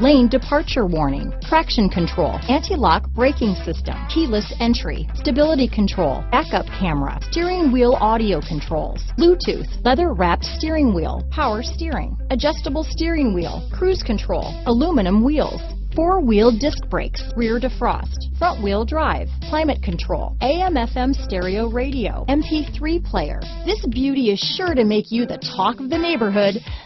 lane departure warning, traction control, anti-lock braking system, keyless entry, stability control, backup camera, steering wheel audio controls, Bluetooth, leather wrapped steering wheel, power steering, adjustable steering wheel, cruise control, aluminum wheels, four-wheel disc brakes, rear defrost, front-wheel drive, climate control, AM-FM stereo radio, MP3 player. This beauty is sure to make you the talk of the neighborhood,